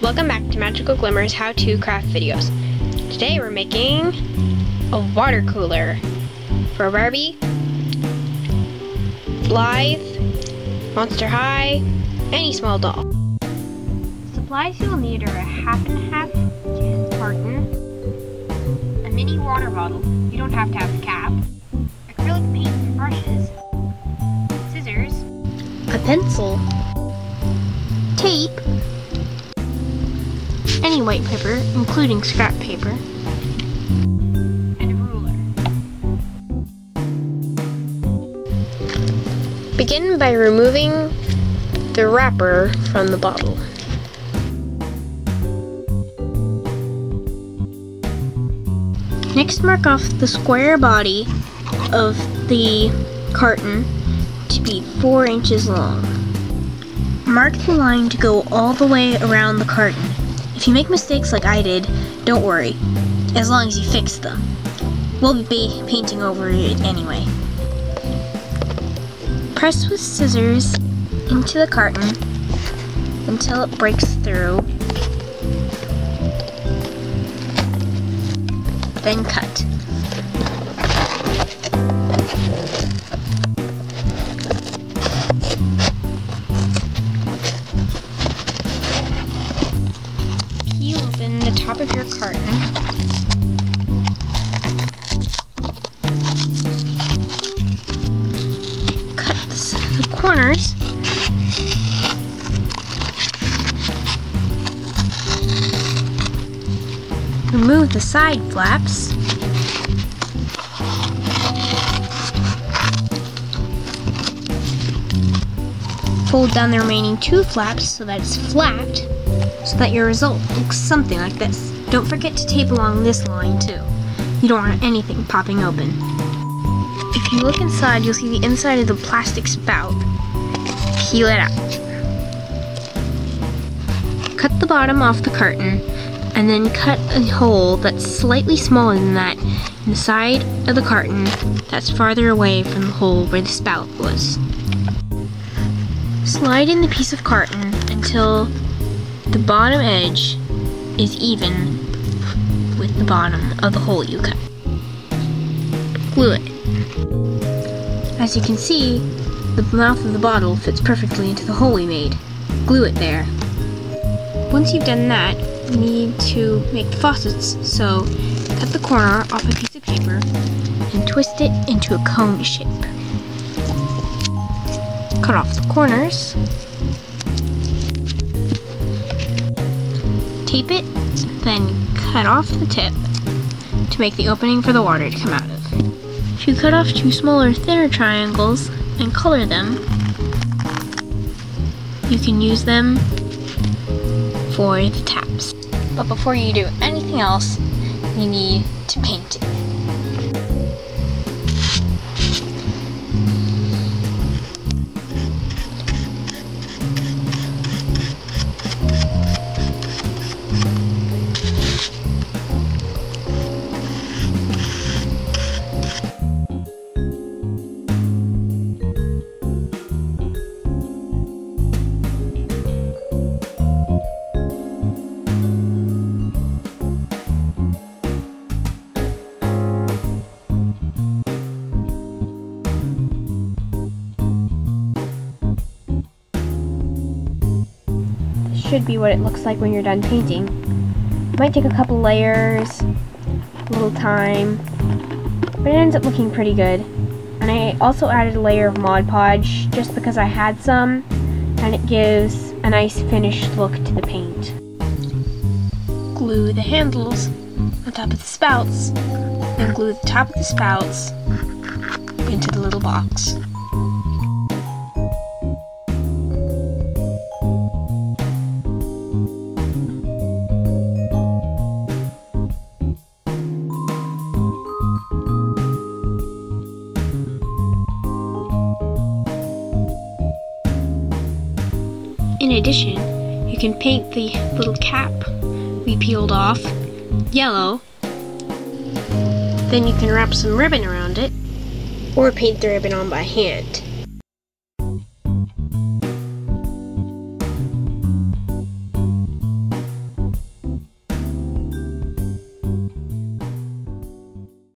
Welcome back to Magical Glimmers How to Craft videos. Today we're making a water cooler for Barbie, Blythe, Monster High, any small doll. Supplies you'll need are a half and a half carton, a mini water bottle, you don't have to have the cap, pencil, tape, any white paper, including scrap paper, and a ruler. Begin by removing the wrapper from the bottle. Next, mark off the square body of the carton be 4 inches long. Mark the line to go all the way around the carton. If you make mistakes like I did, don't worry, as long as you fix them. We'll be painting over it anyway. Press with scissors into the carton until it breaks through. Then cut. Top of your carton. Cut the corners. Remove the side flaps. Fold down the remaining two flaps so that it's flat, that your result looks something like this. Don't forget to tape along this line too. You don't want anything popping open. If you look inside, you'll see the inside of the plastic spout. Peel it out. Cut the bottom off the carton and then cut a hole that's slightly smaller than that in the side of the carton that's farther away from the hole where the spout was. Slide in the piece of carton until the bottom edge is even with the bottom of the hole you cut. Glue it. As you can see, the mouth of the bottle fits perfectly into the hole we made. Glue it there. Once you've done that, you need to make the faucets, so cut the corner off a piece of paper and twist it into a cone shape. Cut off the corners. Tape it, then cut off the tip to make the opening for the water to come out of. If you cut off two smaller, thinner triangles and color them, you can use them for the taps. But before you do anything else, you need to paint it. Should be what it looks like when you're done painting. Might take a couple layers, a little time, but it ends up looking pretty good. And I also added a layer of Mod Podge just because I had some, and it gives a nice finished look to the paint. Glue the handles on top of the spouts, and glue the top of the spouts into the little box. In addition, you can paint the little cap we peeled off yellow. Then you can wrap some ribbon around it or paint the ribbon on by hand.